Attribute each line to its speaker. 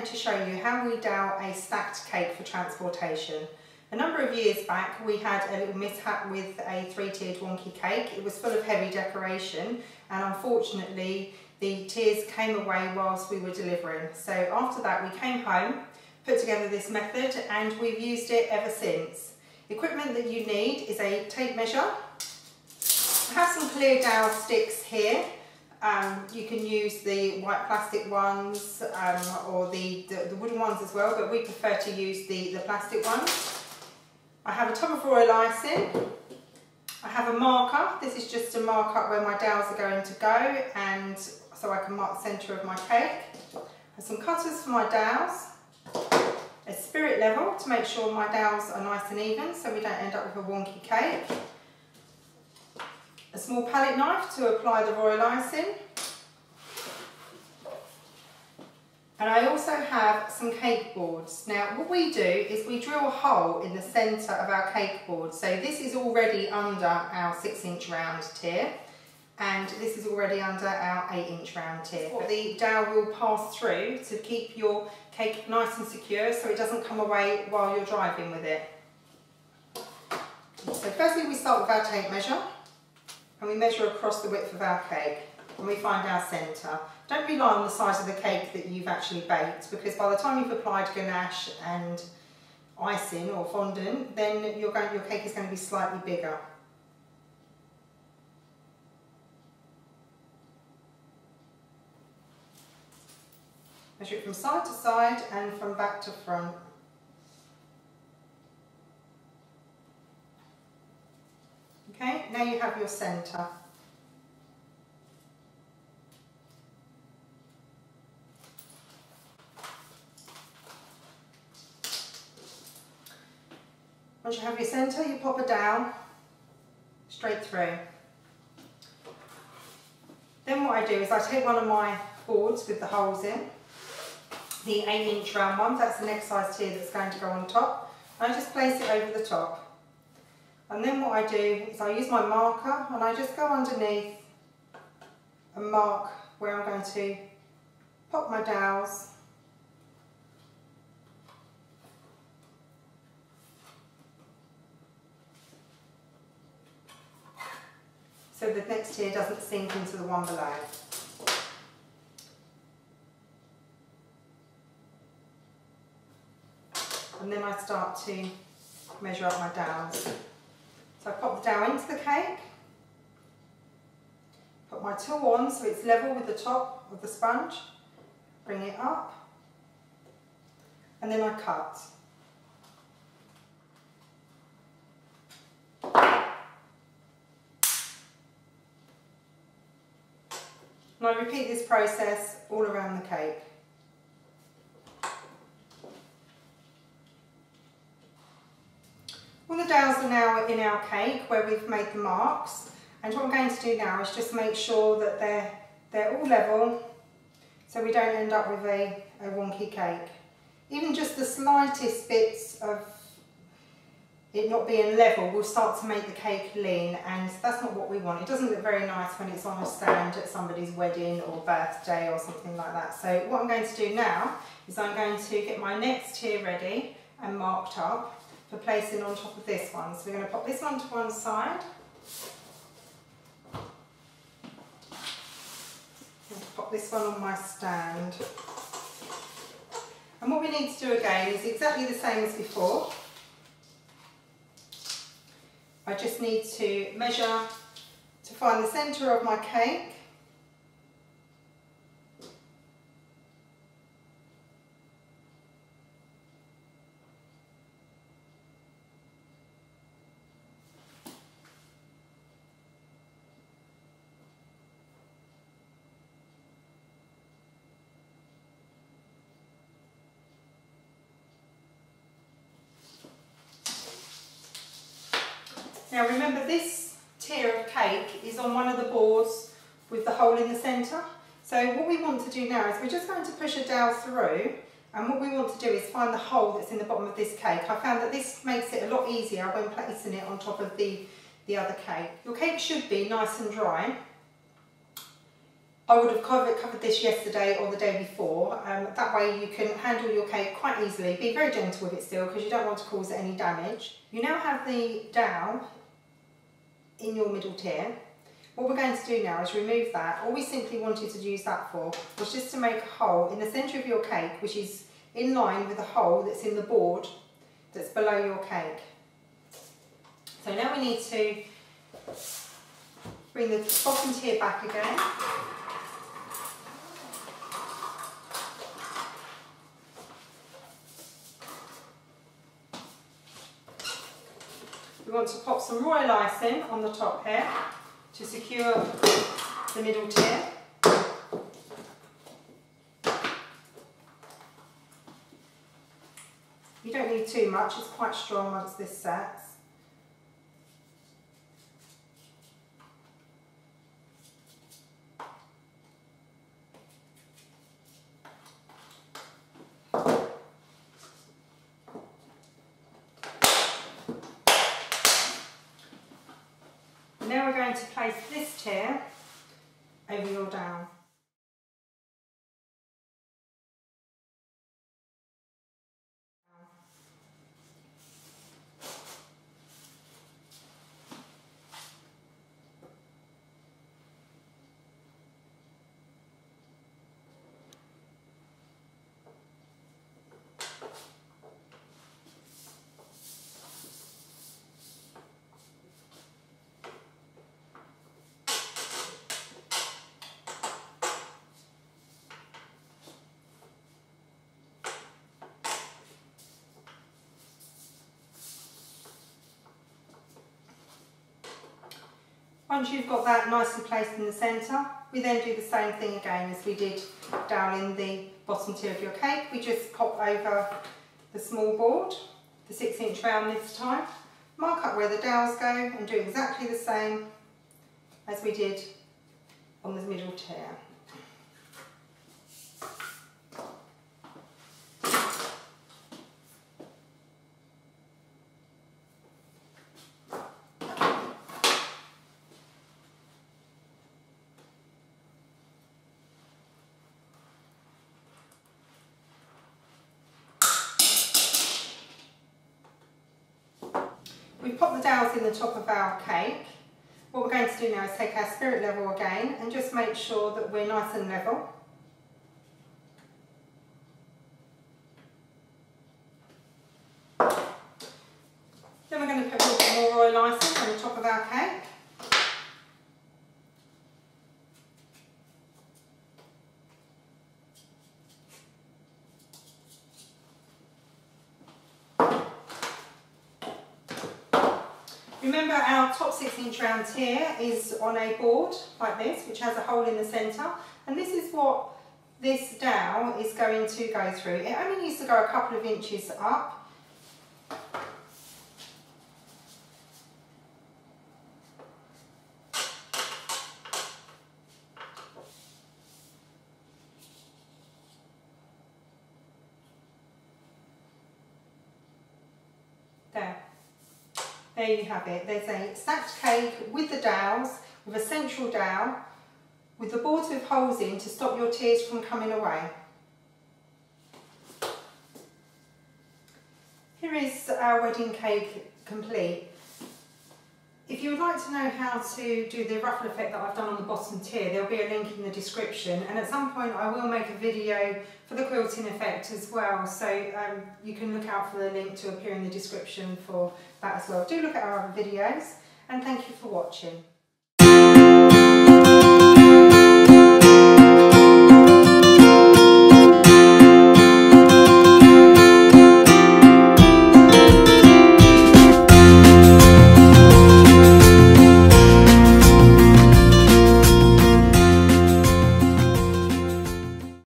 Speaker 1: going to show you how we dowel a stacked cake for transportation. A number of years back we had a little mishap with a three-tiered wonky cake. It was full of heavy decoration and unfortunately the tiers came away whilst we were delivering. So after that we came home, put together this method and we've used it ever since. Equipment that you need is a tape measure. I have some clear dowel sticks here um, you can use the white plastic ones um, or the, the, the, wooden ones as well, but we prefer to use the, the plastic ones. I have a tub of royal icing. I have a marker. This is just to mark up where my dowels are going to go and so I can mark the centre of my cake. Some cutters for my dowels. A spirit level to make sure my dowels are nice and even so we don't end up with a wonky cake a small palette knife to apply the royal icing. And I also have some cake boards. Now what we do is we drill a hole in the centre of our cake board. So this is already under our 6 inch round tier and this is already under our 8 inch round tier. The dowel will pass through to keep your cake nice and secure so it doesn't come away while you're driving with it. So firstly we start with our tape measure and we measure across the width of our cake and we find our centre. Don't rely on the size of the cake that you've actually baked because by the time you've applied ganache and icing or fondant then your, your cake is going to be slightly bigger. Measure it from side to side and from back to front. Okay, now you have your centre. Once you have your centre, you pop it down straight through. Then what I do is I take one of my boards with the holes in, the 8 inch round one, that's the next size tier that's going to go on top, I just place it over the top. And then what I do is I use my marker and I just go underneath and mark where I'm going to pop my dowels so the next tier doesn't sink into the one below. And then I start to measure up my dowels. So I pop the dowel into the cake, put my tool on so it's level with the top of the sponge, bring it up, and then I cut. And I repeat this process all around the cake. Dowels are now in our cake where we've made the marks. And what I'm going to do now is just make sure that they're, they're all level so we don't end up with a, a wonky cake. Even just the slightest bits of it not being level will start to make the cake lean and that's not what we want. It doesn't look very nice when it's on a stand at somebody's wedding or birthday or something like that. So what I'm going to do now is I'm going to get my next tier ready and marked up for placing on top of this one. So we're going to pop this one to one side. And pop this one on my stand. And what we need to do again is exactly the same as before. I just need to measure to find the centre of my cake Now remember this tier of cake is on one of the boards with the hole in the centre. So what we want to do now is we're just going to push a dowel through and what we want to do is find the hole that's in the bottom of this cake. I found that this makes it a lot easier when placing it on top of the, the other cake. Your cake should be nice and dry. I would have covered, covered this yesterday or the day before. Um, that way you can handle your cake quite easily. Be very gentle with it still because you don't want to cause any damage. You now have the dowel in your middle tier. What we're going to do now is remove that. All we simply wanted to use that for was just to make a hole in the centre of your cake which is in line with the hole that's in the board that's below your cake. So now we need to bring the bottom tier back again. We want to pop some royal icing on the top here to secure the middle tier. You don't need too much, it's quite strong once this sets. Now we're going to place this tier over your dowel. Once you've got that nicely placed in the centre, we then do the same thing again as we did down in the bottom tier of your cake. We just pop over the small board, the six inch round this time, mark up where the dowels go and do exactly the same as we did on the middle tier. We've popped the dowels in the top of our cake. What we're going to do now is take our spirit level again and just make sure that we're nice and level. Then we're going to put a little more royal icing on the top of our cake. Remember our top 6 inch round tier is on a board like this which has a hole in the centre and this is what this dowel is going to go through. It only needs to go a couple of inches up There. There you have it. There's a stacked cake with the dowels, with a central dowel, with the boards with holes in to stop your tiers from coming away. Here is our wedding cake complete. If you would like to know how to do the ruffle effect that I've done on the bottom tier, there'll be a link in the description and at some point I will make a video for the quilting effect as well so um, you can look out for the link to appear in the description for that as well. Do look at our other videos and thank you for watching.